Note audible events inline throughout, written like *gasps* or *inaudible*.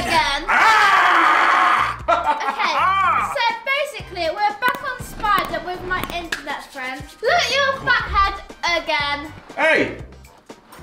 again. Ah! Okay, so basically, we're back on Spider with my internet friend. Look at your fat head again. Hey!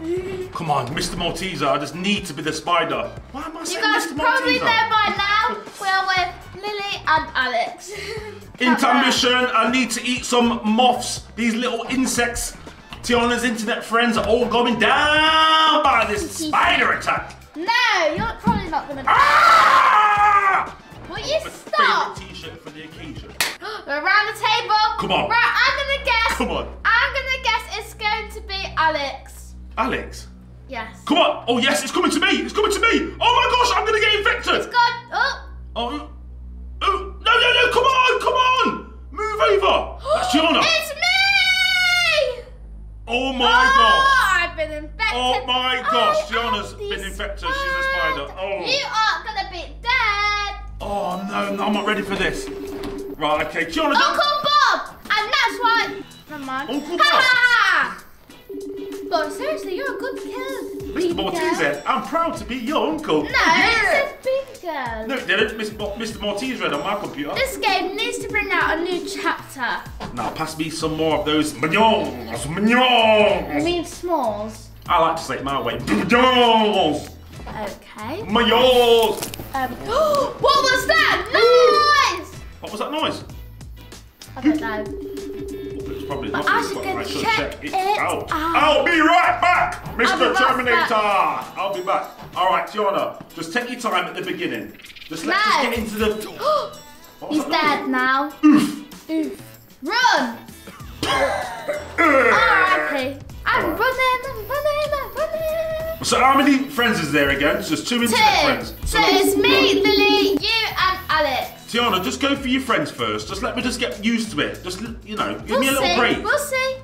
*laughs* Come on, Mr. Malteser, I just need to be the spider. Why am I You saying guys Mr. probably Malteser? know by now we're with Lily and Alex. *laughs* Intermission, I need to eat some moths. These little insects. Tiana's internet friends are all going down by this *laughs* spider attack. No, you're probably not gonna. Ah! Will you stop? t-shirt for the occasion. *gasps* Around the table. Come on. Right, I'm gonna guess. Come on. I'm gonna guess it's going to be Alex. Alex, Yes. come on. Oh yes, it's coming to me. It's coming to me. Oh my gosh, I'm gonna get infected. It's got. Oh. Oh, oh, no, no, no, come on, come on. Move over. *gasps* That's Tiana. It's me! Oh my oh, gosh. I've been infected. Oh my oh, gosh, I Tiana's been infected. She's a spider. Oh. You are gonna be dead. Oh no, no, I'm not ready for this. Right, okay, don't. Uncle Bob! And that's why. Never mind. Uncle Bob. ha ha! But seriously, you're a good kid. Mr. Malteser, I'm proud to be your uncle. No, Yeah. it says bingo. No, it didn't. Mr. Mr. Malteser read on my computer. This game needs to bring out a new chapter. Now, pass me some more of those mignons. I Mignons. mean smalls. I like to say it my way. Mignons. Okay. Mignons. Um, *gasps* what was that noise? What was that noise? I don't know. It was probably I nothing, should go I should check check it it out. out. I'll be right back, Mr. Terminator. back. I'll be back. All right, Tiana, just take your time at the beginning. Just let's No. just get into the. *gasps* *gasps* He's that dead now. Oof. Run! R.I.P. I'm running, I'm running, I'm running. So how many friends is there again? It's just two internet Two. friends. So so it's me, Lily, you, and Alex. Tiana, just go for your friends first. Just let me just get used to it. Just you know, give We'll me a little see. break. We'll see.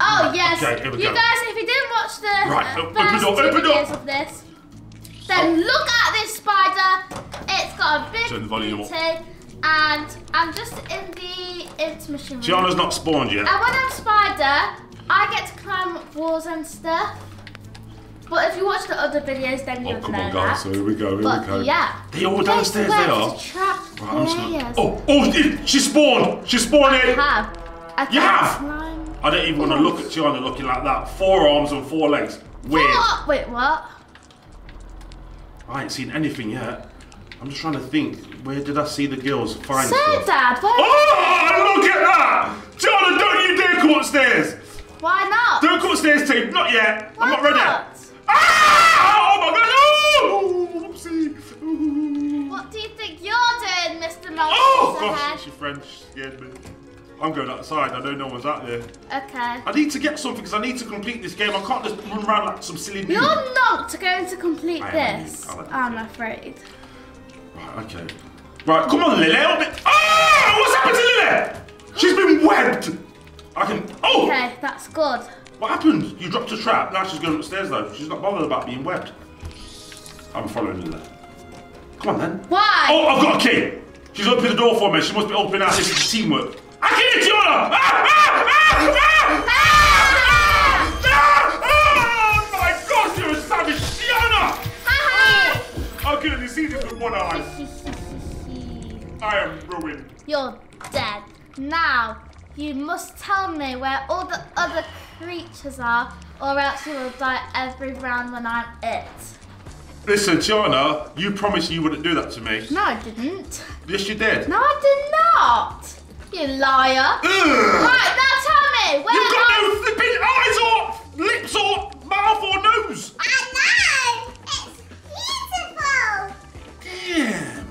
Oh yes. Okay, here we you go. guys, if you didn't watch the Right, uh, open first up, open videos up. of this, then look at this spider. It's got a big Turn the volume up. And I'm just in the intermission room. Tiana's not spawned yet. And when I'm spider, I get to climb up walls and stuff. But if you watch the other videos, then Oh, you'll come know on, guys. So here we go. Here But we go. yeah. They all downstairs. They are. trap Right, I'm just gonna- Oh, oh, she spawned. She spawned I in. have. I You can have? climb. I don't even want to look at Tiana looking like that. Four arms and four legs. Weird. Oh, wait, what? I ain't seen anything yet. I'm just trying to think. Where did I see the girls find So, stuff? Dad, where, Oh, look at that! Tiana, don't you dare come upstairs! why not? Don't come upstairs, team. Not yet. Why I'm not ready. not? Ah! Oh my god! Oh, whoopsie. Ooh. What do you think you're doing, Mr. Maltese Oh gosh, ahead? it's your friend. She scared me. I'm going outside. I don't know no one's out there. Okay. I need to get something because I need to complete this game. I can't just run around like some silly. You're not going to complete I this. Am. I'm afraid. Right, okay. Right, come on, Lily. Help me. Ah! What's happened to Lily? She's been webbed. I can. Oh! Okay, that's good. What happened? You dropped a trap. Now she's going upstairs though. She's not bothered about being webbed. I'm following Lily. Come on then. Why? Oh, I've got a key. She's opened the door for me. She must be opening out. This is teamwork. I can hit Tiana! Ah, ah, ah, ah, You're dead. Now, you must tell me where all the other creatures are, or else you will die every round when I'm it. Listen, Tiana, you promised you wouldn't do that to me. No, I didn't. Yes, you did. No, I did not. You liar. Ugh. Right, now tell me where You've got are... no flipping eyes or lips or mouth or nose. I know. It's beautiful. Damn.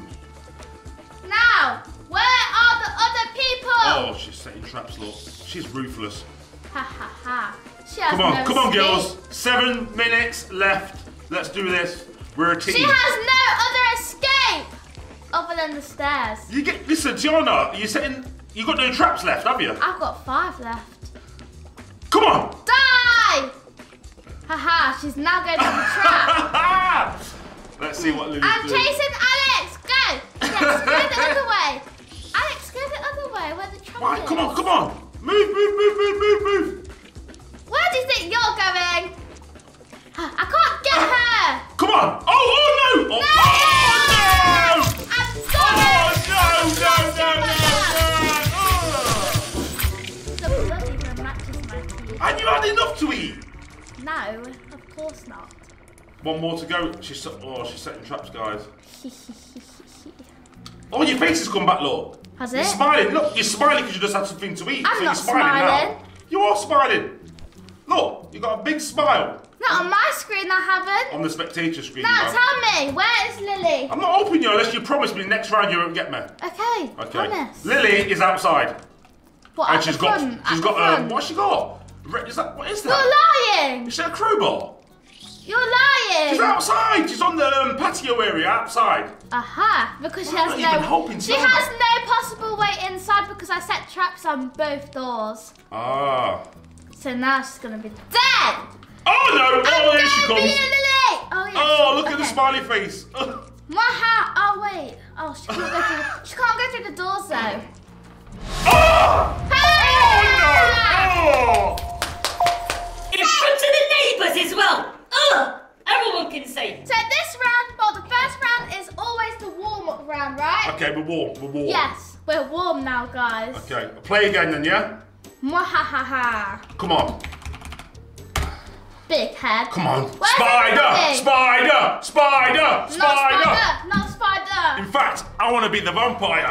Now, where are the other people? Oh, she's setting traps, look. She's ruthless. Ha ha ha. She has Come on, no come on, girls. Seven minutes left. Let's do this. We're a team. She has no other escape other than the stairs. You get listen, Tiana. You setting? You got no traps left, have you? I've got five left. Come on. Die! Haha, she's now going to the trap. *laughs* Let's see what Lily's I'm doing. chasing Alex! Go! Yes, go the other way. Why? Come on, come on. Move, move, move, move, move, move. Where do you think you're going? I can't get uh, her. Come on. Oh, oh, no. Oh, no. Oh, oh no. Oh, no, no, no, no, no. The. And you had enough to eat? No, of course not. One more to go. She's, oh, she's setting traps, guys. *laughs* oh, your face has come back, look. Has You're it? smiling. Look, you're smiling because you just had something to eat. I'm so not you're smiling, smiling. now. You are smiling. Look, you got a big smile Not on my screen, I haven't. on the spectator screen. Now tell me, where is Lily? I'm not opening you unless you promise me next round you won't get me. Okay, Okay. promise. Lily is outside, What, and she's got front, she's got um, what's she got? Is that what is You're lying! Is that a crowbar? You're lying! She's outside. She's on the um, patio area outside. Aha, because she I'm has not even no helping she has no possible way inside because I set traps on both doors. Ah. So now she's gonna be dead. Oh no! Oh, there she I'm gonna comes. Lily. Oh yeah. Oh, look at the okay. smiley face. *laughs* Waha. Oh wait. Oh, she can't go through. The, she can't go through the doors though. Oh! Ah! Oh no! In front of the neighbours as well. Ugh! Everyone can say. So this round, well, the first round is always the right? Okay, we're warm. We're warm. Yes, we're warm now, guys. Okay, play again then, yeah? Mwahahaha. Come on. Big head. Come on. Where's spider! everything? Spider! Spider! Not Spider! spider. Not spider. In fact, I want to be the vampire.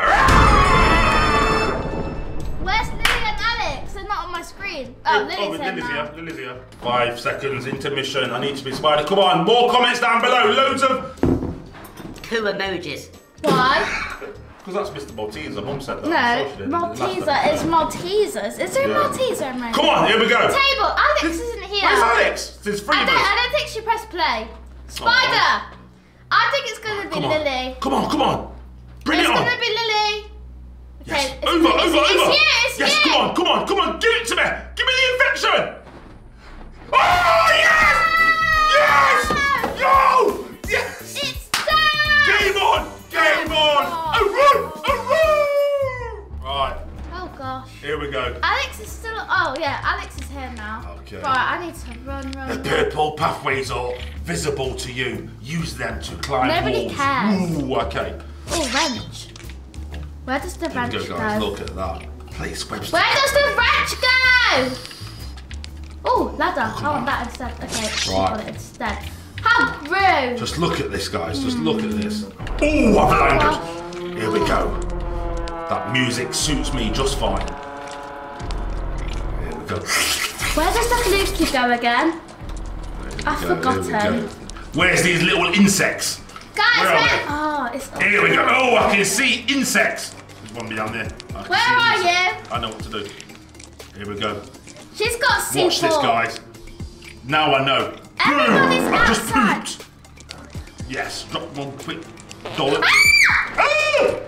Where's Lily and Alex? They're not on my screen. Oh, oh Lily's oh, here Lily's now. Lily's here. Five seconds intermission. I need to be spider. Come on, more comments down below. Loads of. Poo emojis. Why? Because that's Mr. Malteser. Mum said that. No, Malteser is Maltesers. Is there Yeah. a Malteser in my Come on, here we go. table? Alex isn't here. Where's Alex? There's three I of don't. I don't think she pressed play. Spider. I think it's gonna be Come. Lily. Come on, come on. Bring it's it on. It's gonna be Lily. Yes. it's, over, it's, over, it's, over. It's you, it's yes, you. come on, come on, come on. Give it to me. Give me the infection. Oh, yes! Yes! Ah! No! Yes! It's done. Game on! Game oh on! Oh. A run! Right, Oh gosh. here we go. Alex is still. Oh yeah, Alex is here now. Okay. Right, I need to run, run. The purple pathways are visible to you. Use them to climb Nobody walls. cares. Ooh, okay. Oh, wrench. Where does the wrench go, go? Look at that. Place Webster. Where does the wrench go? Oh, ladder. I want oh, that instead. Okay, Right. got it instead. Just look at this, guys. Just look at this. Oh, I've landed. Here we go. That music suits me just fine. Here we go. Where does the Kaluki go again? I've go, forgotten. Where's these little insects? Guys, Where are where? they? Oh, it's. Here we go. Oh, I can see insects. There's one down there. Where are insects. you? I know what to do. Here we go. She's got C4. Watch this, guys. Now I know. Yes, drop one quick dollop. Ah!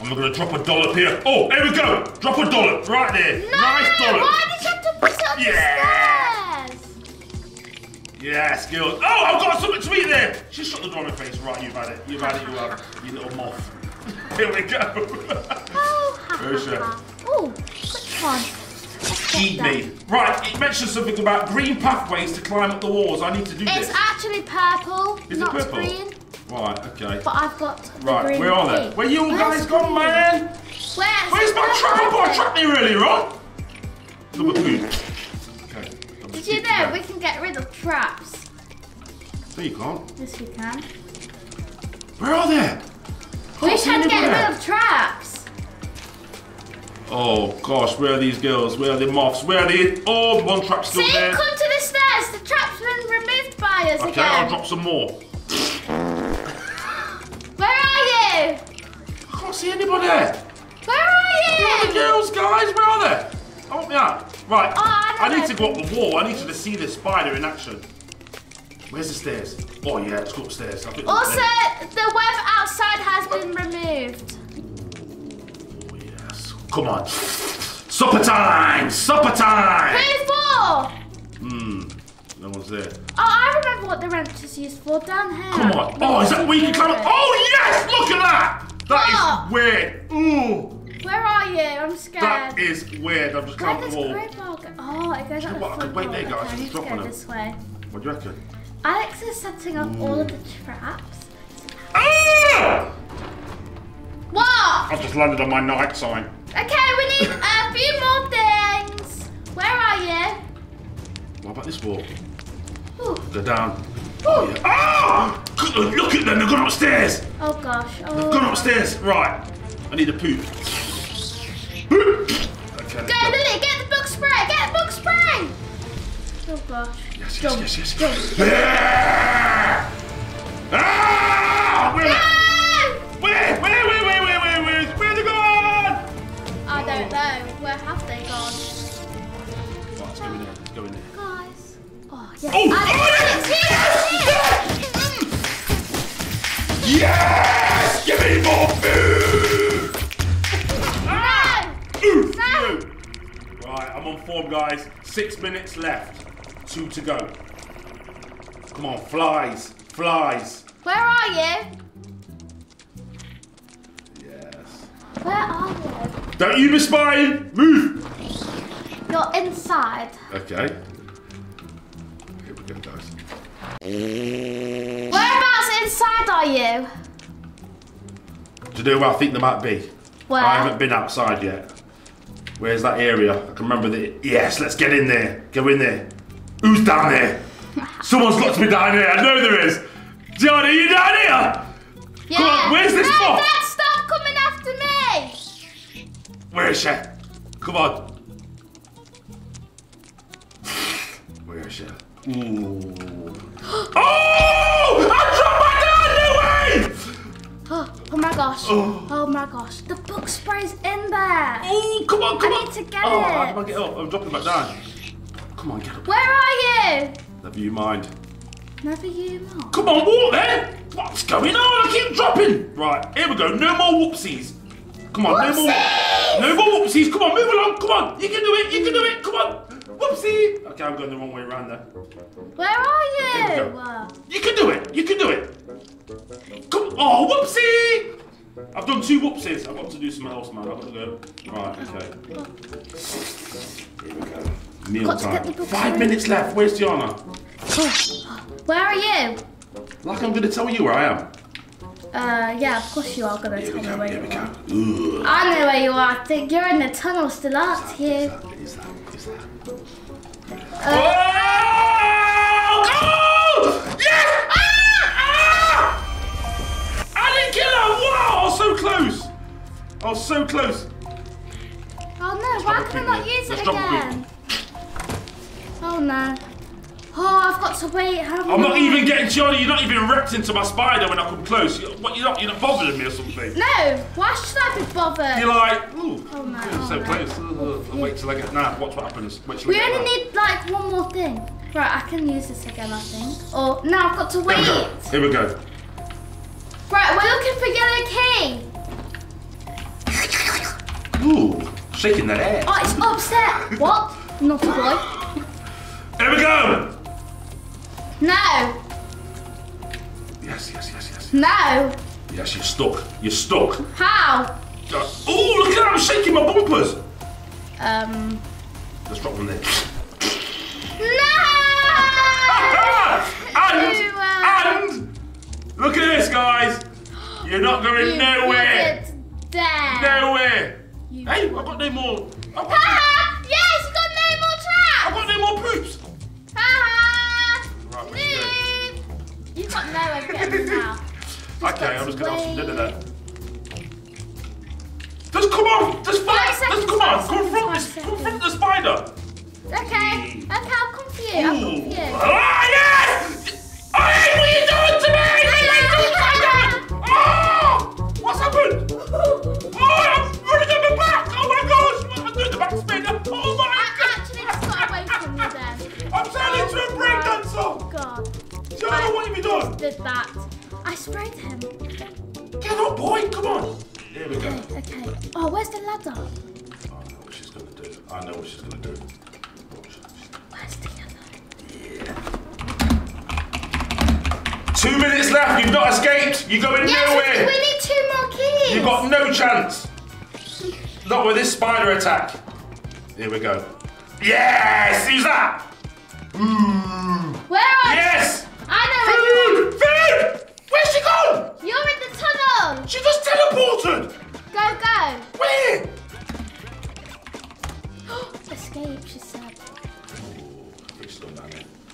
I'm not gonna drop a dollop here. Oh, here we go. Drop a dollop right there. No, nice dollop. why did you have to put it on Yeah. the stairs? Yes, girls. Oh, I've got something to eat there. She shut the door in my face. Right, you've had it. You've had it. You have. You little moth. *laughs* Here we go. Oh, ha, ha, ha. Oh, which one? Let's get Eat that. me. Right, it mentioned something about green pathways to climb up the walls. I need to do It's this. It's actually purple, Is it not purple? green. Right, okay. But I've got the Right, where are they? Where you Where's guys gone, green? man? Where's, Where's my trap? I bought a it? trap there earlier on. Number two. Okay. Did you know we can get rid of traps? No, you can't. Yes, we can. Where are they? We Can't can get rid of traps. Oh gosh, where are these girls? Where are the moths? Where are they? Oh, one trap's still See, there. come to the stairs. The trap's been removed by us Okay, again. I'll drop some more. Where are you? I can't see anybody. Where are you? Where are the girls, guys? Where are they? Help me out. Right, Oh, I I need to go up the wall. I need to see the spider in action. Where's the stairs? Oh yeah, let's go upstairs. I think Also, the web outside has been removed. Come on. Supper time! Supper time! Who's for? Hmm. No one's there. Oh, I remember what the wrench is used for down here. Come on. Oh, is that where you can climb up? Oh, yes! Look at that! That What? is weird. Ooh. Where are you? I'm scared. That is weird. I've just Where does the wall. go? Oh, it goes up the front wait there, guys, Okay, I need to go this way. What do you reckon? Alex is setting up all of the traps. Ah! What? I've just landed on my night sign. Okay, we need a few more things. Where are you? What about this wall? Ooh. Go down. Ooh. Ah! Good, Look at them, they've gone upstairs. Oh gosh. Oh. They've gone upstairs. Right. I need a poop. Poop. Okay. Go, Lily, get the bug spray. Get the bug spray. Oh gosh. Yes, yes, Jump, yes, yes. jump. Oh, yes. Oh! Oh, Yes! Give me more food! Oof! No! Right, I'm on form, guys. Six minutes left. Two to go. Come on, flies, flies. Where are you? Yes. Where are you? Don't you be spying. Move. You're inside. Okay. Whereabouts inside are you? To do you know where I think they might be? Where? I haven't been outside yet. Where's that area? I can remember the. Yes, let's get in there. Go in there. Who's down there? *laughs* Someone's got to be down here. I know there is. John, are you down here? Yeah. on, where's this no, spot? Dad, stop coming after me. Where is she? Come on. Where is she? Ooh. Oh! I dropped my dad! No way! Oh, *gasps* oh my gosh. Oh. Oh. my gosh. The bug spray's in there. Oh, come on, come I on. need to get oh, it. how do I get up? Oh, I'm dropping back down. Come on, get up. Where are you? Never you mind. Never you mind. Come on, walk there. What's going on? I keep dropping. Right, here we go. No more whoopsies. Come on, no more. No more whoopsies. Come on, move along. Come on. You can do it. You can do it. Come on. Whoopsie. Okay, I'm going the wrong way around there. Where are you? we. You can do it. You can do it. Come. Oh, whoopsie. I've done two whoopsies. I've got to do something else, man. I've got to go. Right, okay. Here we go. Meal Got to get the time. Five minutes left. Where's Tiana? Where are you? Like I'm going to tell you where I am. Uh, yeah, of course you are gonna tell me where Here you are. I know where you are. I think you're in the tunnel still, aren't you? Is I'm not I? even getting Tiana. You're not even wrecked into my spider when I come close. You- What? You're not. You're not bothering me or something. No, why should I be bothered? You're like, ooh, Oh, you're so close. Wait till I get. Nah, watch what happens. Wait till I we get only need like one more thing. Right, I can use this again, I think. Or no, I've got to Here we wait. go. Here we go. Right, we're looking for yellow key. Ooh, shaking that ass. Oh, it's upset. *laughs* what? Not a boy. Here we go. No, Yes, yes, yes, yes. no. Yes, you're stuck. You're stuck. How? Oh, look at that! I'm shaking my bumpers. Um. Let's drop one there. No! and, You, uh, and look at this, guys. You're not going You nowhere. wouldn't. Nowhere. You Hey, I've got no more. Got nowhere to get them now. *laughs* Okay, I'm just gonna have some dinner then. Just come on, just fight, just come on, confront this, confront the spider. Okay, okay, I'll come for you. I'll come for you. Ah, yes! I hate what you're doing to me! I hate you, spider! Oh! What's happened? Oh, I'm running my back! Oh my gosh! I'm doing the back spin! Oh my I god! actually just got away from you then. I'm turning into a breakdancer! God, Joanna, what did that. I sprayed him. Get up, boy! Come on! Here we go. Okay. Oh, where's the ladder? I know what she's gonna do. I know what she's gonna do. Where's the ladder? Two minutes left. You've not escaped. You're going Yes, nowhere. we need two more keys. You've got no chance. Not with this spider attack. Here we go. Yes! Who's that? Ooh.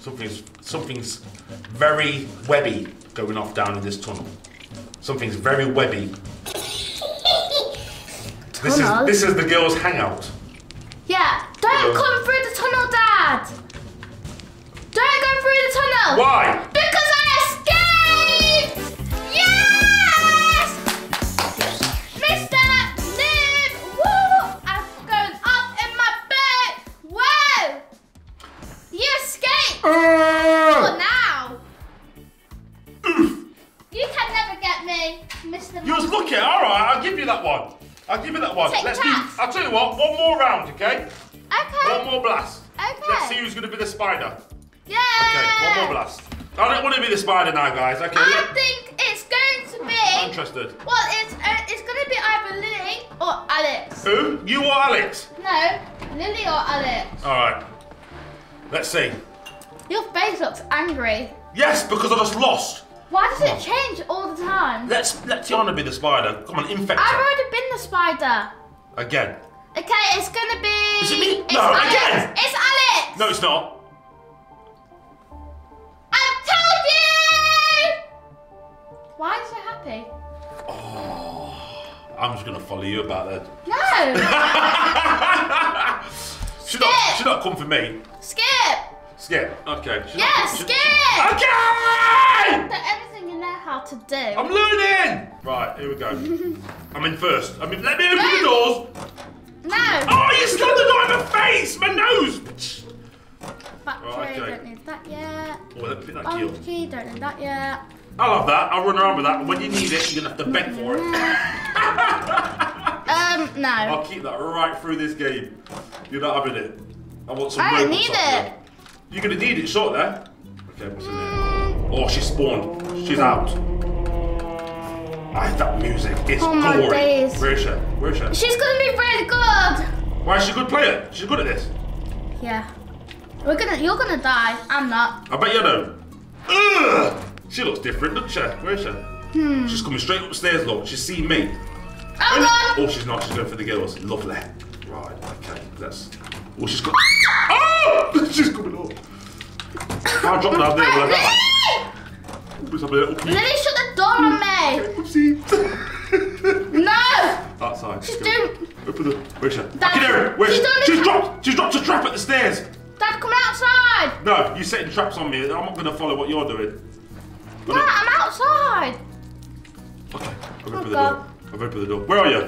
Something's something's very webby going off down in this tunnel. Something's very webby. This is Tunnel? this is the girls' hangout. Yeah, don't Hello. come through the tunnel, Dad. Don't go through the tunnel. Why? Well, now! *clears throat* you can never get me, Mr. You was lucky. All right, I'll give you that one. I'll give you that one. Take Let's do. I'll tell you what. One more round, okay? Okay. One more blast. Okay. Let's see who's going to be the spider. Yeah! Okay, one more blast. I don't want to be the spider now, guys. Okay. I let- think it's going to I'm be. interested. Well, it's uh, it's going to be either Lily or Alex. Who? You or Alex? No, Lily or Alex. All right. Let's see. Your face looks angry. Yes, because I just lost. Why does it change all the time? Let's let Tiana be the spider. Come on, infect I've her. already been the spider. Again. Okay, it's gonna be. Is it me? It's No, Alex. again. It's Alex. No, it's not. I told you. Why are you so happy? Oh, I'm just gonna follow you about that. No. *laughs* She's not. She's not come for me. Skip. Skip. Okay. She's Yeah, not, she- skip. Okay. Do everything you know how to do. I'm learning. Right. Here we go. *laughs* I'm in first. I mean, let me open the doors. no. Oh, you slammed the door in my face, my nose. Battery. Oh, okay. Don't need that yet. Oh, let me that key key. Don't need that yet. I love that. I'll run around with that. But when you need it, you're gonna have to beg for it. *laughs* Um, no. I'll keep that right through this game. You're not having it. I want some I don't need it. here. You're gonna need it shortly. Okay, what's in there? Oh, she spawned. She's out. Ah, that music. It's Oh my gory. days. Where is she? Where is she? She's gonna be really good. Why is she a good player? She's good at this. Yeah. We're gonna. You're gonna die. I'm not. I bet you know. Ugh! She looks different, doesn't she? Where is she? Hmm. She's coming straight upstairs, look. She's seen me. On. Oh, she's not. She's going for the girls. Lovely. Right, okay. That's. Oh, she's got. Oh! *laughs* she's coming up. I'll drop down there. Will I die? Lily! Let's have a little peek. Lily, shut the door on me. Oopsie. No. Outside. She's doing. Open the. Where's she? I can hear her. Where's she's done She's dropped. She's dropped a trap at the stairs. Dad, come outside. No, you're setting traps on me. I'm not going to follow what you're doing. Dad, I'm outside. Okay. I've Oh, opened the God. door. I've opened the door. Where are you?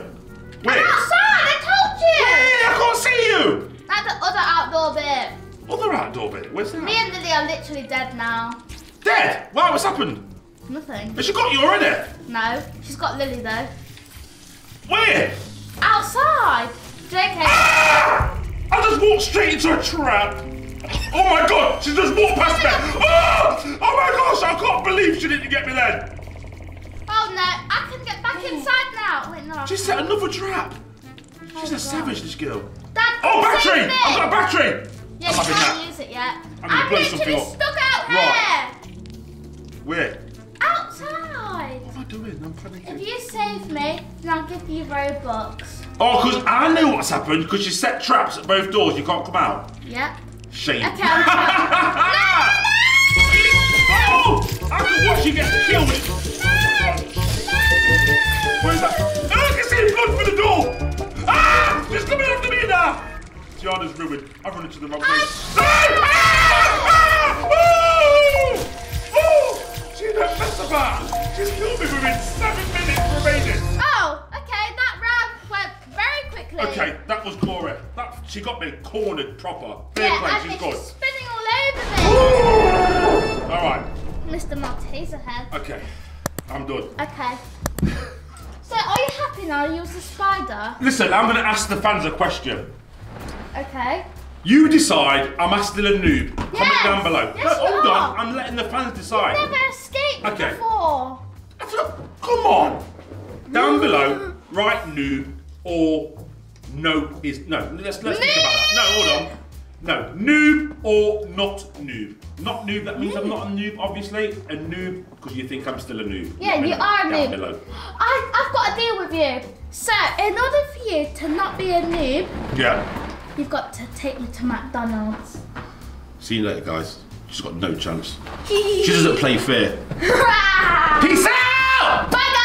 Where? I'm outside. I told you. Hey, I can't see you. At the other outdoor bit. Other outdoor bit. Where's that? Me and Lily are literally dead now. Dead. Why? What's happened? Nothing. Has she got you already? No. She's got Lily though. Where? Outside. JK. Ah! I just walked straight into a trap. Oh my god, she just walked past me. Oh, *laughs* oh my gosh, I can't believe she didn't get me then. Oh no. I can get back inside now. Wait, no. She set another trap. She's Oh, a savage, this girl. Dad, Oh, battery! I've got a battery. Yeah, I'm you can't use it yet. I'm gonna blow literally something stuck out Right. here. Where? Outside. What am I doing? I'm panicking. If you save me, then I'll give you Robux. Oh, because I know what's happened because she set traps at both doors. You can't come out. Yep. Shame. Okay, I'm *laughs* Oh! I can watch you get killed. Where's that? Tiana's ruined. I've run into the wrong place. Ah! Oh! Oh! She's a mess about. She's killed me within seven minutes remaining. Oh, okay, that round went very quickly. Okay, that was glory. That she got me cornered proper. Fair Yeah, play, she's good. just spinning all over me. All right. Mr. Maltese ahead. Okay, I'm done. Okay. So, are you happy now? You was the spider. Listen, I'm going to ask the fans a question. Okay. You decide. Am I still a noob? Comment down below. Yes, no, hold on. I'm letting the fans decide. Never escaped Okay. before. Come on. Down mm. below, right noob or no is no. Let's let's think about that. No, hold on. No, noob or not noob. Not noob. That means I'm not a noob. Obviously, a noob because you think I'm still a noob. Yeah, Let you are a down noob. below. I, I've got a deal with you. So, in order for you to not be a noob, Yeah. You've got to take me to McDonald's. See you later, guys. She's got no chance. *laughs* She doesn't play fair. *laughs* Peace out! guys!